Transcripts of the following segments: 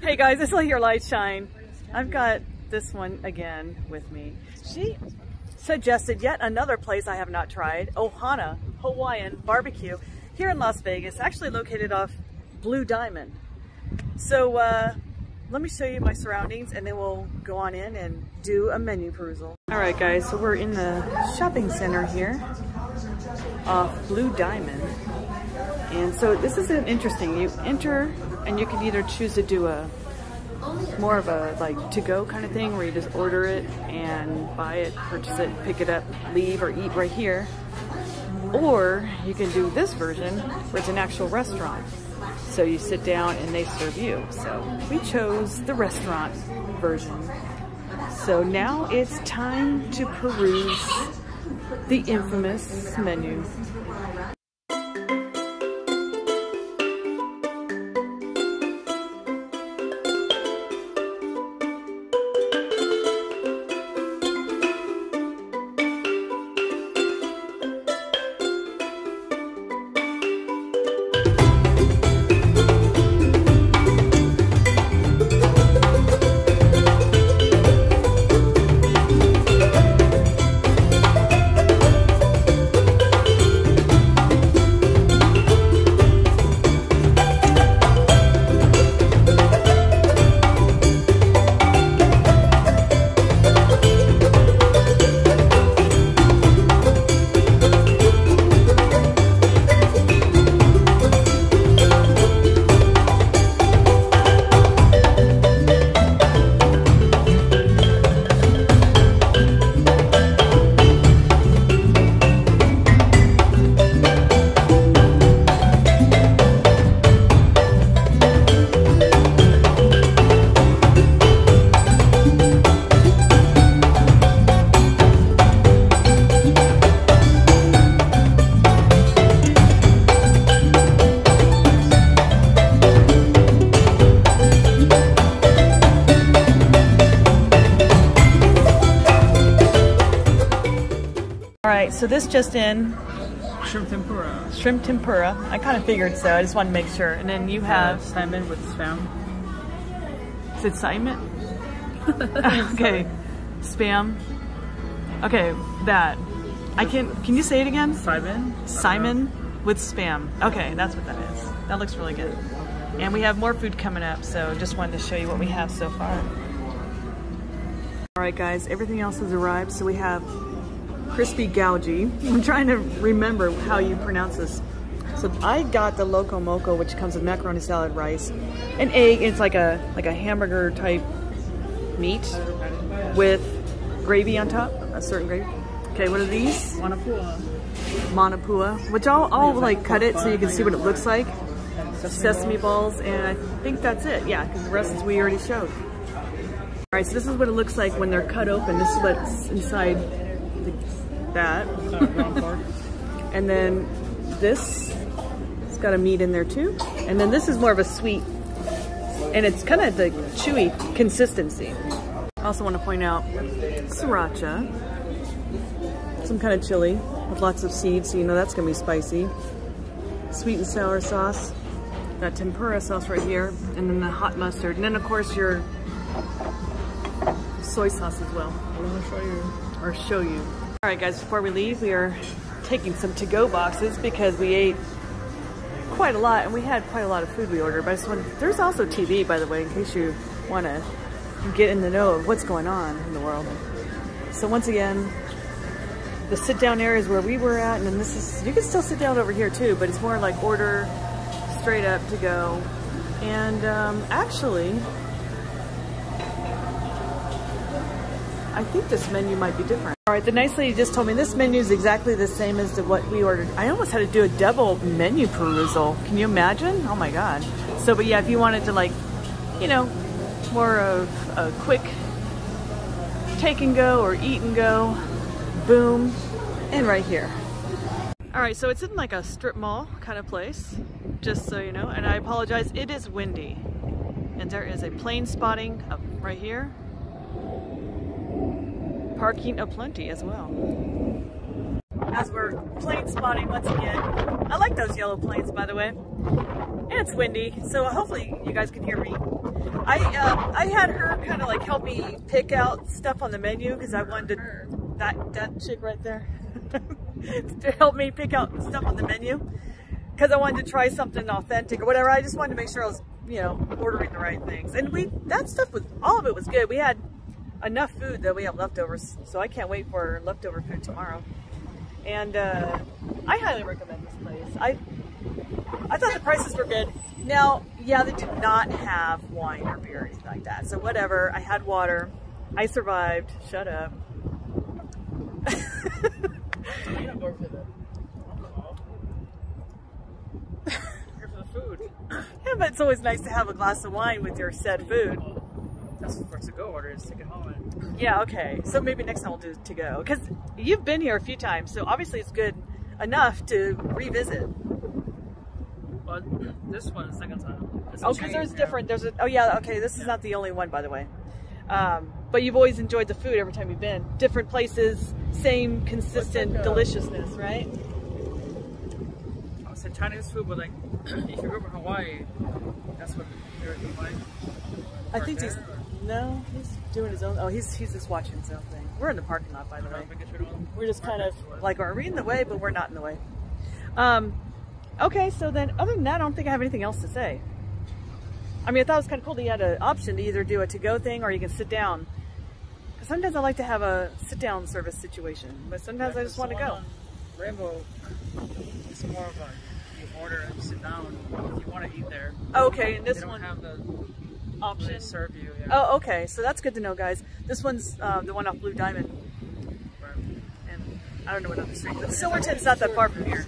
Hey guys, it's Let Your Light Shine. I've got this one again with me. She suggested yet another place I have not tried, Ohana Hawaiian Barbecue here in Las Vegas, actually located off Blue Diamond. So uh, let me show you my surroundings and then we'll go on in and do a menu perusal. All right guys, so we're in the shopping center here off Blue Diamond. And so this is an interesting, you enter and you can either choose to do a more of a like to go kind of thing where you just order it and buy it, purchase it, pick it up, leave or eat right here. Or you can do this version where it's an actual restaurant. So you sit down and they serve you. So we chose the restaurant version. So now it's time to peruse the infamous menu. So this just in, Shrimp tempura. shrimp tempura. I kind of figured so, I just wanted to make sure. And then you Uh, have, salmon with spam. is it saimin? okay, spam. Okay, that. I can, can you say it again? saimin. saimin with spam. Okay, that's what that is. That looks really good. And we have more food coming up, so just wanted to show you what we have so far. All right, guys, everything else has arrived. So we have crispy gougie. I'm trying to remember how you pronounce this. So I got the loco moco, which comes with macaroni salad, rice, an egg. It's like a like a hamburger type meat with gravy on top, a certain gravy. Okay, what are these? Manapua. Manapua, which I'll, I'll like cut it so you can see what it looks like. Sesame balls, and I think that's it. Yeah, because the rest we already showed. All right, so this is what it looks like when they're cut open. This is what's inside the, that. And then this, it's got a meat in there too. And then this is more of a sweet, and it's kind of the chewy consistency. I also want to point out sriracha, some kind of chili with lots of seeds, so you know that's gonna be spicy. Sweet and sour sauce, that tempura sauce right here, and then the hot mustard. And then of course your soy sauce as well I'm gonna show you. or show you. All right, guys, before we leave, we are taking some to-go boxes because we ate quite a lot and we had quite a lot of food we ordered. But I just wanted, there's also TV, by the way, in case you want to get in the know of what's going on in the world. So once again, the sit-down areas where we were at, and then this is, you can still sit down over here too, but it's more like order straight up to go. And um, actually, I think this menu might be different. All right, the nice lady just told me this menu is exactly the same as the, what we ordered. I almost had to do a double menu perusal. Can you imagine? Oh my God. So, but yeah, if you wanted to like, you know, more of a quick take and go or eat and go, boom, and right here. All right, so it's in like a strip mall kind of place, just so you know, and I apologize, it is windy. And there is a plane spotting up right here. Parking aplenty as well. As we're plane spotting once again. I like those yellow planes, by the way. And it's windy, so hopefully you guys can hear me. I uh, I had her kind of like help me pick out stuff on the menu because I wanted to, that that chick right there to help me pick out stuff on the menu because I wanted to try something authentic or whatever. I just wanted to make sure I was you know ordering the right things. And we that stuff was all of it was good. We had enough food that we have leftovers, so I can't wait for leftover food tomorrow. And uh, I highly recommend this place. I I thought the prices were good. Now, yeah, they did not have wine or beer or anything like that. So whatever. I had water. I survived. Shut up. You don't go for the alcohol. For the food. Yeah, but it's always nice to have a glass of wine with your said food. That's for to go orders to get home. And Yeah, okay. So maybe next time we'll do to go. Because you've been here a few times, so obviously it's good enough to revisit. but this one, second time. It's Oh, because there's yeah. different. There's a. Oh yeah. Okay. This is not the only one, by the way. Um, but you've always enjoyed the food every time you've been. Different places, same consistent like a- deliciousness, right? I would say Chinese food, but like if you grew up in Hawaii, that's what you're like. I think he's there, no, he's doing his own. Oh, he's he's just watching his own thing. We're in the parking lot, by the way. We're just kind of like are we in the way, but we're not in the way. Um, okay, so then other than that, I don't think I have anything else to say. I mean, I thought it was kind of cool that you had an option to either do a to-go thing or you can sit down. 'Cause Sometimes I like to have a sit-down service situation, but sometimes I just want to go. Rainbow, it's more of a you order and sit down if you want to eat there. Okay, and this don't one have the option. serve you. Yeah. Oh, okay, so that's good to know, guys. This one's um, the one off Blue Diamond, Right. and I don't know what other street, but Silverton's not that far from here.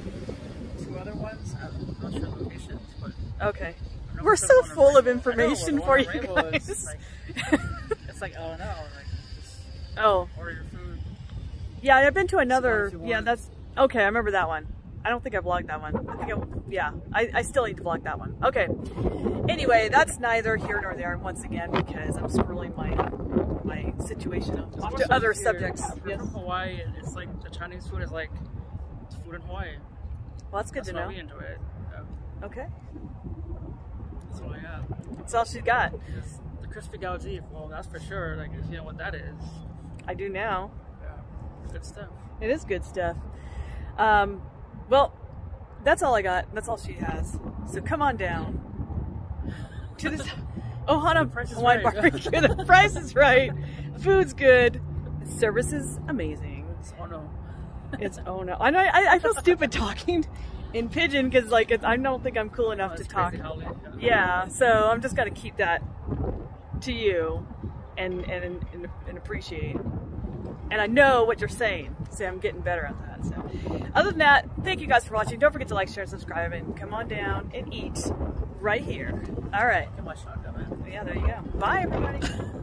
Two other ones, I'm not sure locations, but Okay. We're so like one on full of. Know information for you guys. is like, it's like oh no, like just oh, order your food. yeah, I've been to another. Yeah, that's okay. I remember that one. I don't think I vlogged that one. I think I, yeah, I, I still need to vlog that one. Okay. Anyway, that's neither here nor there. Once again, because I'm scrolling my my situation off Also, to other you're- subjects. Yes. from Hawaii, and it's like the Chinese food is like food in Hawaii. Well, that's good That's to know. we enjoy it. Yeah, Okay, that's all I got. that's all she's got. Just the crispy gao-ji, well, that's for sure. Like, you know what that is, I do now. yeah, good stuff. It is good stuff. Um, well, that's all I got. That's all she has. So come on down to this Ohana price is Hawaiian right. barbecue. the price is right. Food's good. Service is amazing. It's, oh no. It's oh no. I know. I, I feel stupid talking in pidgin because like it's, I don't think I'm cool oh, enough to talk. crazy Yeah. So I'm just gonna keep that to you and and and, and appreciate. And I know what you're saying, so I'm getting better at that. So, other than that, thank you guys for watching. Don't forget to like, share, and subscribe, and come on down and eat right here. All right. Shotgun, man. Yeah, there you go. Bye, everybody.